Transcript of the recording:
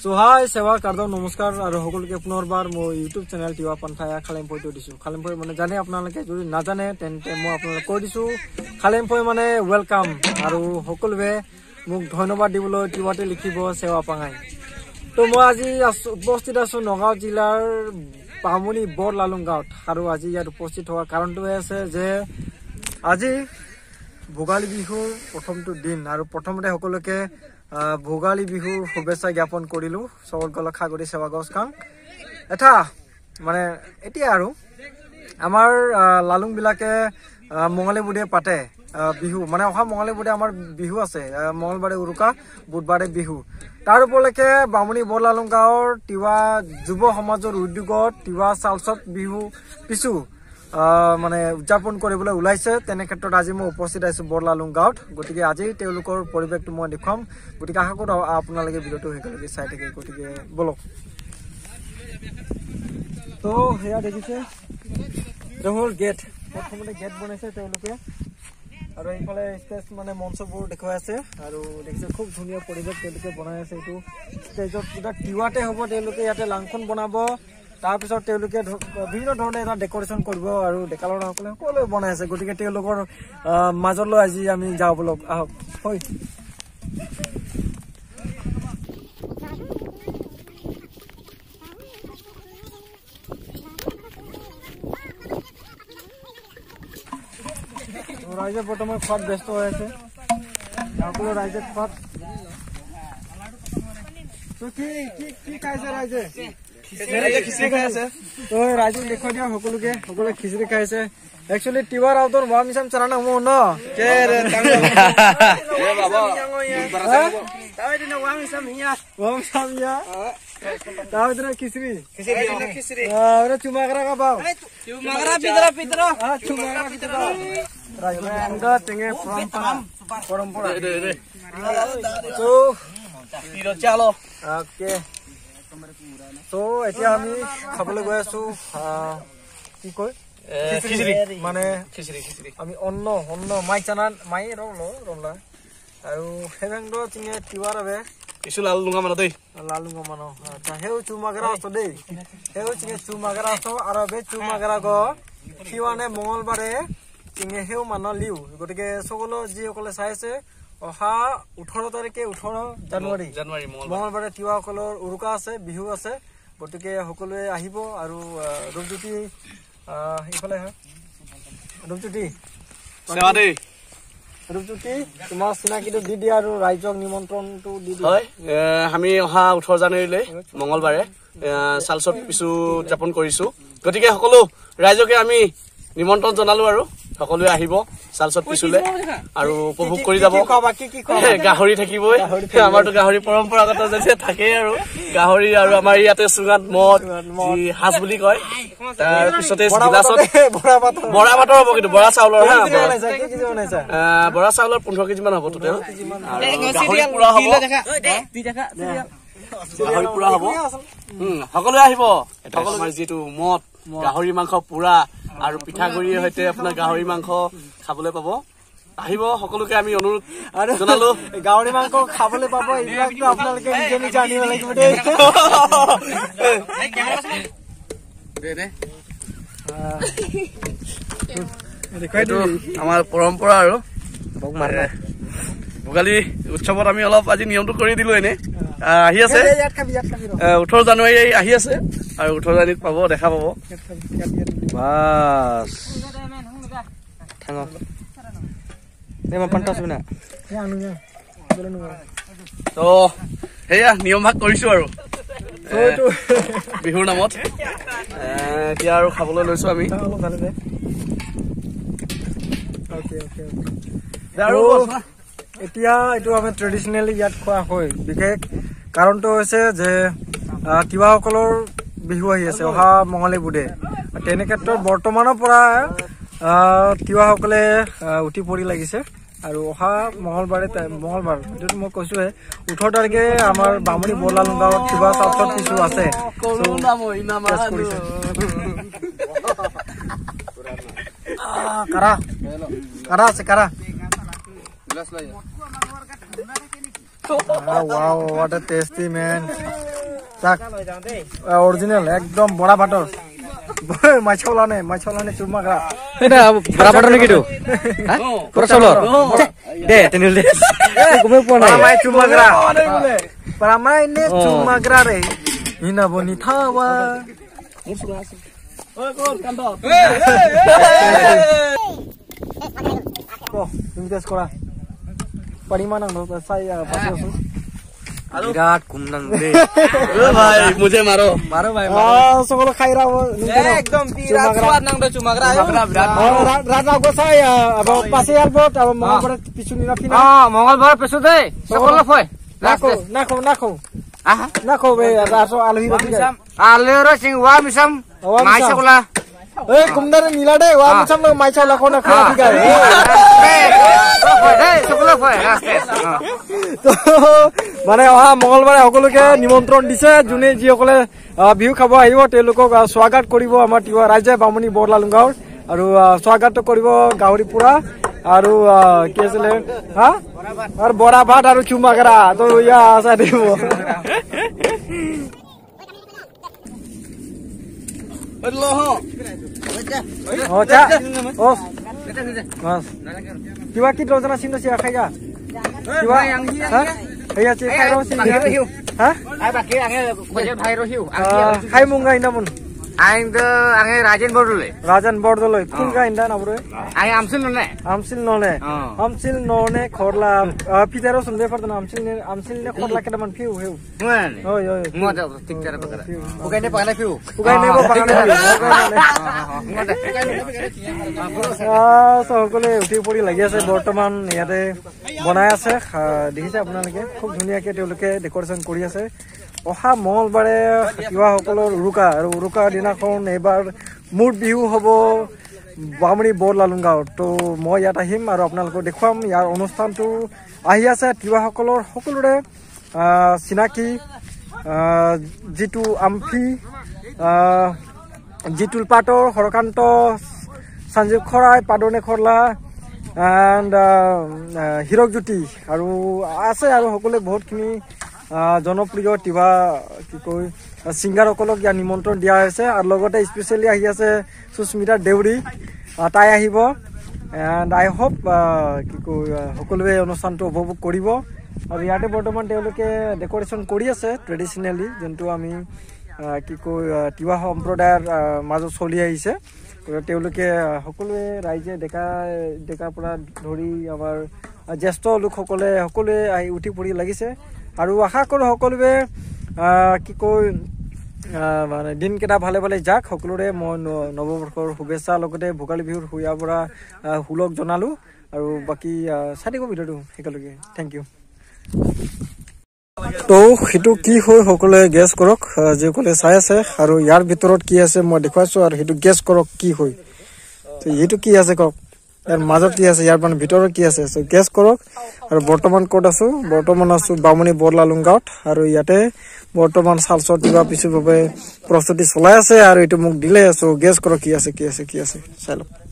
চ' হাই সেৱা কাৰ্ডৰ নমস্কাৰ আৰু সকলোকে পুনৰবাৰ মোৰ ইউটিউব চেনেল তিৱা পন্থাই খালেমফৈটো দিছোঁ খালেমফৈ মানে জানে আপোনালোকে যদি নাজানে তেন্তে মই আপোনালোকে কৈ দিছোঁ খালেমফৈ মানে ৱেলকাম আৰু সকলোৱে মোক ধন্যবাদ দিবলৈ তিৱাতে লিখিব সেৱা পাঙাই ত' মই আজি উপস্থিত আছোঁ নগাঁও জিলাৰ বামুণী বৰ লালুং গাঁৱত আৰু আজি ইয়াত উপস্থিত হোৱাৰ কাৰণটোৱে আছে যে আজি ভোগালী বিহুৰ প্ৰথমটো দিন আৰু প্ৰথমতে সকলোকে ভোগালী বিহুৰ শুভেচ্ছা জ্ঞাপন কৰিলোঁ। চবত গ'ল খাগৰি সেৱা গছ কাং এটা মানে এতিয়া আৰু আমাৰ লালুংবিলাকে মঙলে বুধে পাতে বিহু। মানে অহা মঙলে বুধে আমাৰ বিহু আছে মঙলবাৰে উৰুকা বুধবাৰে বিহু। তাৰ উপলক্ষে বামুণী বৰ লালুং গাঁৱৰ তিৱা যুৱ সমাজৰ উদ্যোগত তিৱা চালচত বিহু পিছু। মানে উদযাপন কৰিবলৈ ওলাইছে। তেনে ক্ষেত্ৰত আজি মই উপস্থিত আছো বৰলালুং গাঁৱত গতিকে আজি তেওঁলোকৰ পৰিৱেশটো মই দেখুৱাম। গতিকে আশা কৰোঁ আপোনালোকে ভিডিঅ'টো একেলগে চাই থাকে। গতিকে বলক। তো সেয়া দেখিছে। হ'ল গেট প্ৰথমতে গেট বনাইছে তেওঁলোকে। আৰু এইফালে ষ্টেজ মানে মঞ্চবোৰ দেখুৱাই আছে। আৰু দেখিছে খুব ধুনীয়া পৰিৱেশ তেওঁলোকে বনাই আছে। এইটো ষ্টেজত এটা তিৱাতে হ'ব। তেওঁলোকে ইয়াতে লাংখন বনাব। তাৰপিছত তেওঁলোকে বিভিন্ন ধৰণে এটা ডেকৰেশ্যন কৰিব আৰু ডেকা ল'ৰাসকলে সকলোৱে বনাই আছে। গতিকে তেওঁলোকৰ মাজলৈ আজি আমি যাওঁ বলক। আহক। হয় ৰাইজে বৰ্তমান খোৱাত ব্যস্ত হৈ আছে। সকলো ৰাইজে খোৱাত কি কি কি খাইছে ৰাইজে? খিচিৰি খাই আছে তো ৰাইজক দেখুৱাই দিয়া সকলোকে সকলোৱে খিচিৰি খাইছে একচুৱেলি তিৱাৰ আউটৰ মা মিছাম চানা মোৰ ন তাৰ ভিতৰত খিচিৰি আহ, So, এতিয়া আমি খাবলৈ গৈ আছো কি কয়? মানে আমি অন্ন অন্ন মাই চানা মাই ৰমলো ৰমলা। আৰু সেভেংটো চিঙে তিৱাৰ বাবে কিছু লাল লুঙা মানে দেই। লালু মানো আচ্ছা হেউ চুমাগৰা আছো দেই। হেউ চিঙে চুমাগৰা আছো আৰু বে চুমাগৰা গ সিৱানে মঙলবাৰে চিঙে হেউ মান লিউ গতিকে সকলো যিসকলে চাই আছে অহা ওঠৰ তাৰিখে ওঠৰ জানুৱাৰী। জানুৱাৰী মঙলবাৰ তিৱাসকলৰ উৰুকা আছে বিহু আছে গতিকে সকলোৱে আহিব আৰু ৰূপজ্যোতি ইফালে। ৰূপজ্যোতি সেৱা দেই ৰূপজ্যোতি তোমাৰ চিনাকিটো দি দিয়া আৰু ৰাইজক নিমন্ত্ৰণটো দি দিয়া। হয় এ, আমি অহা ওঠৰ জানুৱাৰীলৈ মঙলবাৰে চালচত কিছু উদযাপন কৰিছো। গতিকে সকলো ৰাইজকে আমি নিমন্ত্ৰণ জনালো আৰু। সকলোৱে আহিব চালচত পিছুলে। আৰু উপভোগ কৰি যাব। গাহৰি থাকিবই। আমাৰতো গাহৰি পৰম্পৰাগত যেতিয়া থাকেই আৰু। গাহৰি আৰু আমাৰ ইয়াতে চুঙাত মদ সাজ বুলি কয় তাৰপিছতে গিলাচত বৰা পাতৰ হ'ব কিন্তু বৰা চাউলৰ হা বৰা চাউলৰ পোন্ধৰ কেজি মান হ'ব। টোটেল গাহৰি পুৰা হ'ব। গাহৰি পুৰা হ'ব। উম, সকলোৱে আহিব। আমাৰ যিটো মদ। গাহৰি মাংস পুৰা আৰু পিঠাগুড়িৰ সৈতে আপোনাৰ গাহৰি মাংস খাবলৈ পাব। আহিব সকলোকে আমি অনুৰোধ আৰু জনালো। গাহৰি মাংস খাবলৈ পাব এইবিলাকতো আপোনালোকে নিজে নিজে আনিব লাগিব দেই। এইটো আমাৰ পৰম্পৰা আৰু। ভোগালী উৎসৱত আমি অলপ আজি নিয়মটো কৰি দিলো এনে। আহ, আছে। ওঠৰ জানুৱাৰী আহি আছে। আৰু ওঠৰ জানুৱাৰীত পাব দেখা পাব। বাছ। ত সেয়া নিয়ম ভাগ কৰিছো আৰু। বিহুৰ নামত। এতিয়া আৰু খাবলৈ লৈছো আমি। আৰু এতিয়া এইটো আমি ট্ৰেডিশ্যনেলি ইয়াত খোৱা হয়। বিশেষ কাৰণটো হৈছে যে তিৱাসকলৰ বিহু আহি আছে অহা মঙলে বুধে। তেনে ক্ষেত্ৰত বৰ্তমানৰ পৰা তিৱাসকলে উঠি পৰি লাগিছে। আৰু অহা মঙলবাৰে মঙলবাৰ যিটো মই কৈছোৱে ওঠৰ তাৰিখে আমাৰ বামুণী বৰলালুং গাঁৱত তিৱা চাউথত কিছু আছে। কাৰা। কাৰা। আছে কাৰা wow, what a tasty man. চাক অৰিজিনেল একদম বৰা বৰা নেকি? বৰা চাউলৰ? দে তেনেহ'লে গমেই পোৱা নাই। তুমি টেষ্ট কৰা। পাৰিমান চাই বিৰাট কুম অ ভাই মুঝে মাৰো মাৰো ভাই সকলো খাই অ মংগলবাৰ পেছো দেই সকলো ফয় নাখো নাখো নাখো আলহী ৰাখি আলেৰ সিং ৱা মিছাম Wa মাই তো মানে অহা মঙলবাৰে সকলোকে নিমন্ত্ৰণ দিছে যোনে যিসকলে বিহু খাব আহিব তেওঁলোকক স্বাগত কৰিব আমাৰ তিৱা ৰাইজে বামুণী বৰলালুং গাঁৱৰ আৰু স্বাগত কৰিব গাহৰি পোৰা আৰু কি আছিলে হা আৰু বৰা ভাত আৰু চুমাগৰা তো ইয়া আছে দিব কিবা কি ৰজনা চিন্তা চিয়া খাই যা। কিবা হা? খাই মুংগা সকলোৱে উঠি পৰি লাগি আছে বৰ্তমান ইয়াতে বনাই আছে দেখিছে আপোনালোকে খুব ধুনীয়াকে তেওঁলোকে ডেকৰেশ্যন কৰি আছে অহা মঙলবাৰে তিৱাসকলৰ উৰুকা আৰু উৰুকাৰ দিনাখন এইবাৰ মোৰ বিহু হ'ব বামুণী বৰলালুং গাঁৱত ত' মই ইয়াত আহিম আৰু আপোনালোকক দেখুৱাম। ইয়াৰ অনুষ্ঠানটো আহি আছে তিৱাসকলৰ সকলোৰে চিনাকি যিটো আমফি জিতুল পাটৰ হৰকান্ত সঞ্জীৱ খৰাই পাদনে খৰলা এণ্ড হীৰক জ্যোতি আৰু আছে আৰু সকলোৱে বহুতখিনি জনপ্ৰিয় তিৱা কি কয় ছিংগাৰসকলক ইয়াত নিমন্ত্ৰণ দিয়া হৈছে আৰু লগতে স্পেচিয়েলি আহি আছে সুস্মিতা দেউৰী তাই আহিব। এণ্ড আই হোপ কি কয় সকলোৱে অনুষ্ঠানটো উপভোগ কৰিব। আৰু ইয়াতে বৰ্তমান তেওঁলোকে ডেকৰেশ্যন কৰি আছে ট্ৰেডিশ্যনেলি যোনটো আমি কি কয় তিৱা সম্প্ৰদায়ৰ মাজত চলি আহিছে। তেওঁলোকে সকলোৱে ৰাইজে ডেকা ডেকাৰ পৰা ধৰি আমাৰ জ্যেষ্ঠ লোকসকলে সকলোৱে আহি উঠি পৰি লাগিছে। আৰু আশা কৰোঁ সকলোৱে কি কয় মানে দিনকেইটা ভালে ভালে যাক সকলোৰে মই নৱবৰ্ষৰ শুভেচ্ছা লগতে ভোগালী বিহুৰ সুয়া পৰা সুলভ জনালোঁ। আৰু বাকী চাই থাকিব ভিডিঅ'টো একেলগে। থেংক ইউ তো সেইটো কি হয় সকলোৱে গেছ কৰক যিসকলে চাই আছে। আৰু ইয়াৰ ভিতৰত কি আছে মই দেখুৱাইছো আৰু সেইটো গেছ কৰক কি হয়। এইটো কি আছে কওক? ইয়াৰ মাজত কি আছে ইয়াৰ মানে ভিতৰত কি আছে চ' গেছ কৰক। আৰু বৰ্তমান ক'ত আছো? বৰ্তমান আছো বামুণী বৰলালুং গাঁৱত আৰু ইয়াতে বৰ্তমান চালচৰ কিবা পিছৰ বাবে প্ৰস্তুতি চলাই আছে আৰু এইটো মোক দিলে চ' গেছ কৰক কি আছে কি আছে কি আছে। চাই লওক।